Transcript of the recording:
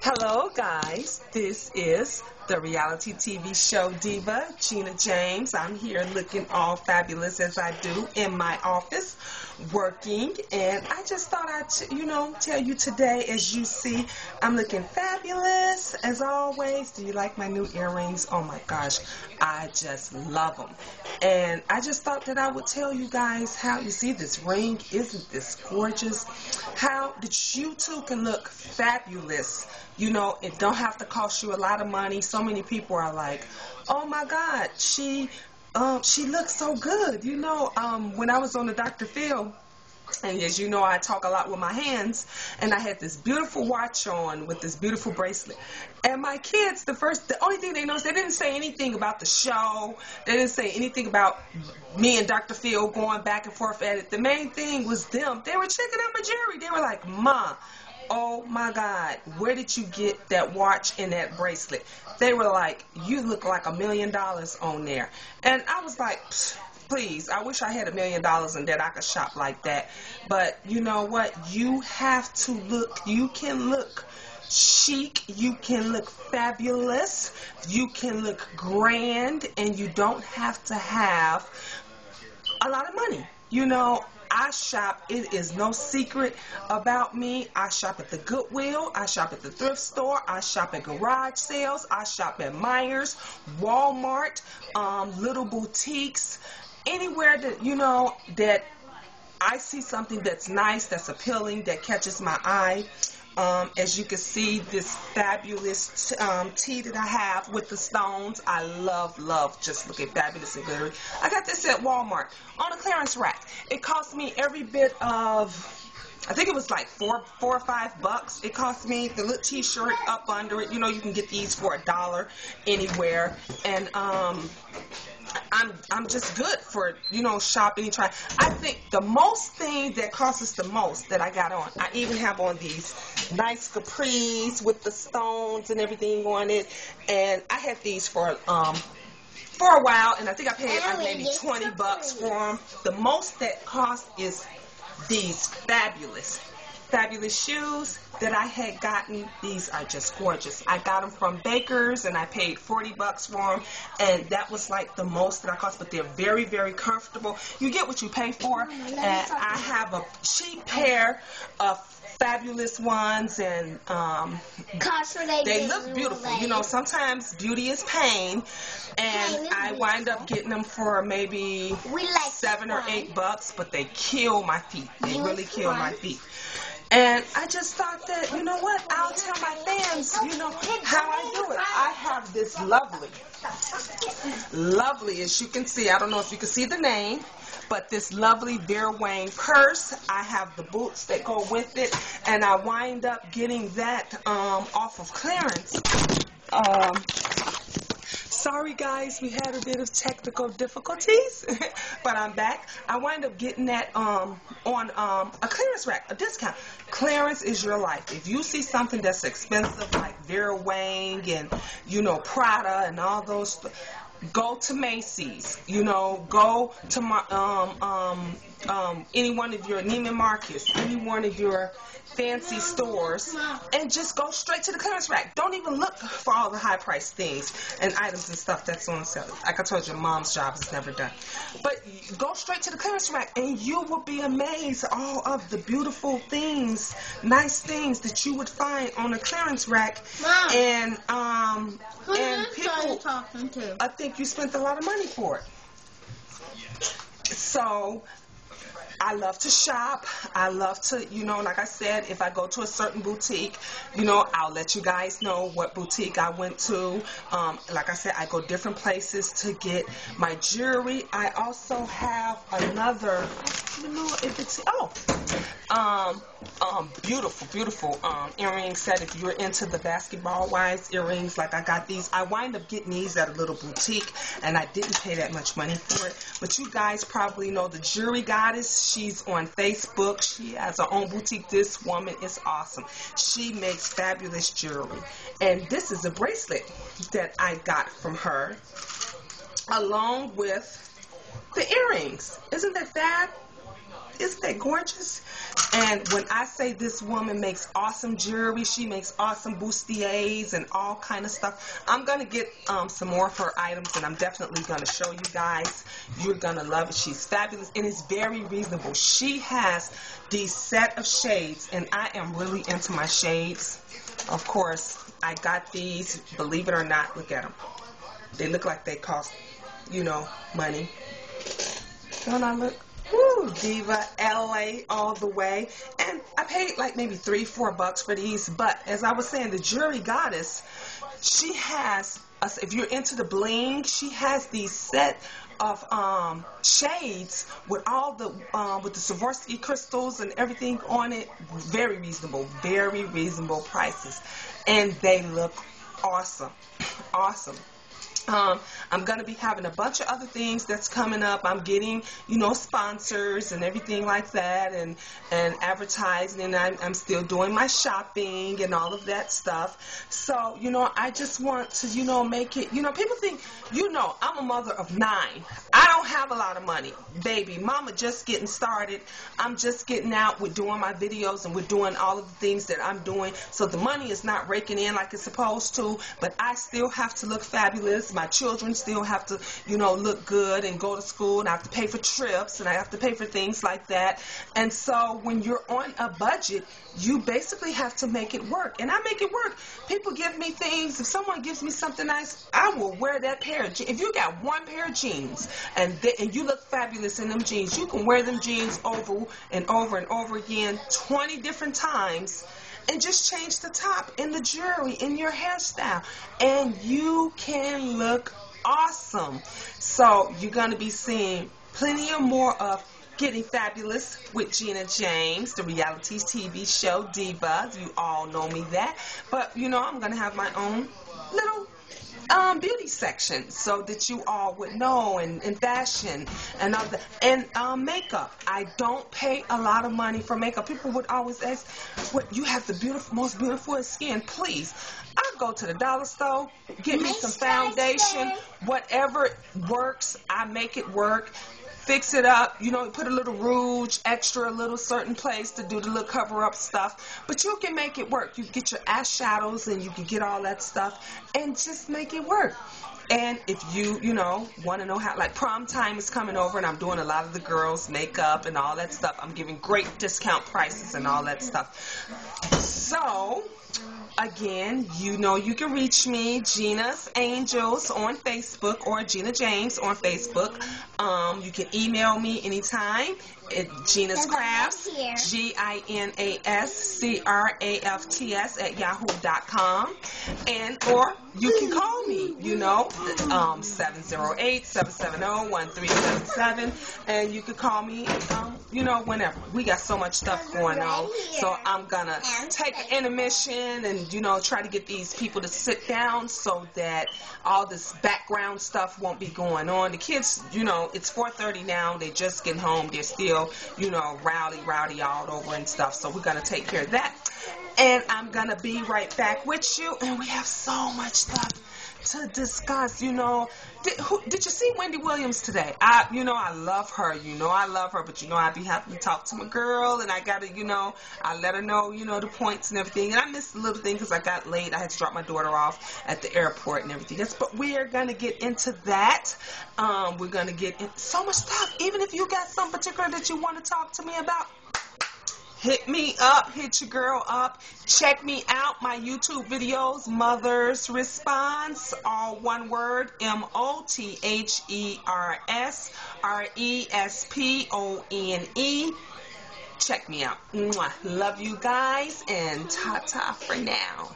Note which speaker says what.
Speaker 1: Hello, guys. This is the reality TV show diva, Gina James. I'm here looking all fabulous as I do in my office working. And I just thought I'd, you know, tell you today, as you see, I'm looking fabulous as always. Do you like my new earrings? Oh my gosh, I just love them. And I just thought that I would tell you guys how you see this ring. Isn't this gorgeous? How that you too can look fabulous. You know, it don't have to cost you a lot of money. So many people are like, oh my God, she um, she looks so good. You know, um, when I was on the Dr. Phil, and as you know, I talk a lot with my hands, and I had this beautiful watch on with this beautiful bracelet. And my kids, the first, the only thing they noticed, they didn't say anything about the show. They didn't say anything about me and Dr. Phil going back and forth at it. The main thing was them. They were checking out my jewelry. They were like, "Ma, oh my God, where did you get that watch and that bracelet? They were like, you look like a million dollars on there. And I was like, please, I wish I had a million dollars and that I could shop like that. But you know what? You have to look, you can look chic, you can look fabulous, you can look grand, and you don't have to have a lot of money. You know, I shop, it is no secret about me. I shop at the Goodwill, I shop at the thrift store, I shop at garage sales, I shop at Meijer's, Walmart, um, little boutiques, anywhere that, you know, that I see something that's nice, that's appealing, that catches my eye. Um, as you can see, this fabulous um, tee that I have with the stones. I love, love just looking fabulous and glittery. I got this at Walmart on a clearance rack. It cost me every bit of I think it was like four, four or five bucks. It cost me the little T-shirt up under it. You know, you can get these for a dollar anywhere, and um, I'm I'm just good for you know shopping and trying. I think the most thing that costs us the most that I got on, I even have on these nice capris with the stones and everything on it, and I had these for um for a while, and I think I paid like maybe 20 bucks for them. The most that cost is these fabulous fabulous shoes that I had gotten. These are just gorgeous. I got them from Baker's and I paid 40 bucks for them and that was like the most that I cost but they're very very comfortable. You get what you pay for and I have a cheap pair of fabulous ones and um, they look beautiful. You know, sometimes beauty is pain and I wind up getting them for maybe seven or eight bucks, but they kill my feet. They really kill my feet. And I just thought that, you know what, I'll tell my fans, you know, how I do it. I have this lovely, lovely, as you can see, I don't know if you can see the name, but this lovely Vera Wang purse. I have the boots that go with it, and I wind up getting that um, off of clearance. Um, Sorry guys, we had a bit of technical difficulties, but I'm back. I wind up getting that um, on um, a clearance rack, a discount. Clearance is your life. If you see something that's expensive like Vera Wang and, you know, Prada and all those, go to Macy's. You know, go to my, um, um, um, any one of your Neiman Marcus, any one of your fancy stores, and just go straight to the clearance rack. Don't even look for all the high priced things and items and stuff that's on sale. Like I told you, mom's job is never done. But go straight to the clearance rack, and you will be amazed at all of the beautiful things, nice things that you would find on a clearance rack.
Speaker 2: Mom.
Speaker 1: And um, and
Speaker 2: people, talking to?
Speaker 1: I think you spent a lot of money for it. So I love to shop. I love to, you know, like I said, if I go to a certain boutique, you know, I'll let you guys know what boutique I went to. Um, like I said, I go different places to get my jewelry. I also have another, you know, if it's, oh, um, um, beautiful, beautiful um, earring set. If you're into the Basketball Wives earrings, like I got these, I wind up getting these at a little boutique, and I didn't pay that much money for it. But you guys probably know the Jewelry Goddess. She's on Facebook. She has her own boutique. This woman is awesome. She makes fabulous jewelry, and this is a bracelet that I got from her, along with the earrings. Isn't that fab? Isn't that gorgeous? And when I say this woman makes awesome jewelry, she makes awesome bustiers and all kind of stuff. I'm going to get um, some more of her items and I'm definitely going to show you guys. You're going to love it. She's fabulous and it's very reasonable. She has these set of shades and I am really into my shades. Of course, I got these, believe it or not, look at them. They look like they cost, you know, money. Don't I look? Woo, Diva LA all the way. And I paid like maybe three, four bucks for these. But as I was saying, the Jewelry Goddess, she has, a, if you're into the bling, she has these set of um, shades with all the um, with the Swarovski crystals and everything on it. Very reasonable, very reasonable prices, and they look awesome, awesome. Um, I'm going to be having a bunch of other things that's coming up. I'm getting, you know, sponsors and everything like that and, and advertising. And I'm, I'm still doing my shopping and all of that stuff. So, you know, I just want to, you know, make it, you know, people think, you know, I'm a mother of nine. I don't have a lot of money. Baby, mama just getting started. I'm just getting out. We're doing my videos and we're doing all of the things that I'm doing. So the money is not raking in like it's supposed to, but I still have to look fabulous my children still have to, you know, look good and go to school, and I have to pay for trips, and I have to pay for things like that. And so when you're on a budget, you basically have to make it work. And I make it work. People give me things. If someone gives me something nice, I will wear that pair of jeans. If you got one pair of jeans and they, and you look fabulous in them jeans, you can wear them jeans over and over and over again 20 different times and just change the top in the jewelry in your hairstyle and you can look awesome so you're going to be seeing plenty of more of Getting Fabulous with Gina James, the reality TV show Diva. You all know me that. But, you know, I'm going to have my own little um, beauty section so that you all would know and, and fashion and other and um, makeup. I don't pay a lot of money for makeup. People would always ask, "What you have the beautiful, most beautiful skin?" Please, I go to the dollar store, get me some foundation, whatever works. I make it work fix it up, you know, put a little rouge, extra a little certain place to do the little cover up stuff. But you can make it work. You get your eyeshadows and you can get all that stuff and just make it work. And if you, you know, want to know how, like prom time is coming over and I'm doing a lot of the girls' makeup and all that stuff. I'm giving great discount prices and all that stuff. So, again, you know you can reach me, Gina's Angels on Facebook or Gina James on Facebook. Um, you can email me anytime at Gina's Crafts, G I N A S C R A F T S at yahoo.com. And, or you can call me, you know, um, 708 770 1377. And you can call me, um, you know, whenever. We got so much stuff going on. So I'm going to take intermission and, you know, try to get these people to sit down so that all this background stuff won't be going on. The kids, you know, it's 4.30 now. They're just getting home. They're still, you know, rowdy, rowdy all over and stuff. So we're going to take care of that. And I'm going to be right back with you. And we have so much stuff to discuss. You know, did, who, did you see Wendy Williams today? I, you know, I love her. You know, I love her, but you know, I'd be happy to talk to my girl, and I gotta, you know, I let her know, you know, the points and everything. And I missed a little thing because I got late. I had to drop my daughter off at the airport and everything. Yes, but we are gonna get into that. Um, we're gonna get so much stuff. Even if you got some particular that you want to talk to me about, Hit me up, hit your girl up. Check me out, my YouTube videos, Mother's Response, all one word, M O T H E R S R E S P O N E. Check me out. Love you guys, and ta ta for now.